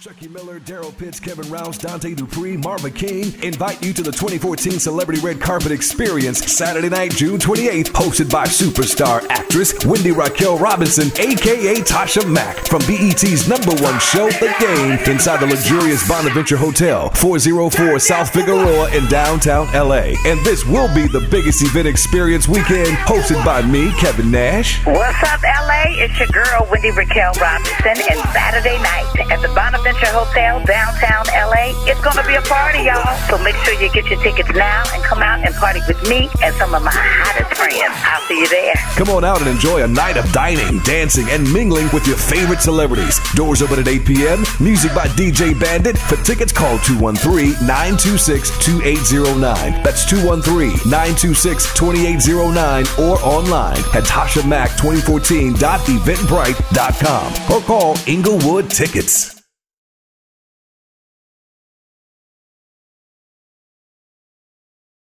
Chucky Miller, Daryl Pitts, Kevin Rouse, Dante Dupree, Marva King invite you to the 2014 Celebrity Red Carpet Experience Saturday night, June 28th, hosted by superstar actress Wendy Raquel Robinson, aka Tasha Mack, from BET's number one show, The Game, inside the luxurious Bonaventure Hotel, 404 South Figueroa in downtown LA. And this will be the biggest event experience weekend, hosted by me, Kevin Nash. What's up, LA? It's your girl, Wendy Raquel Robinson, and Saturday night at the Bonaventure Hotel, downtown LA. It's going to be a party, y'all. So make sure you get your tickets now and come out and party with me and some of my hottest friends. I'll see you there. Come on out and enjoy a night of dining, dancing, and mingling with your favorite celebrities. Doors open at 8 p.m. Music by DJ Bandit. For tickets, call 213-926-2809. That's 213-926-2809 or online at TashaMac2014.eventbrite.com or call Inglewood Tickets.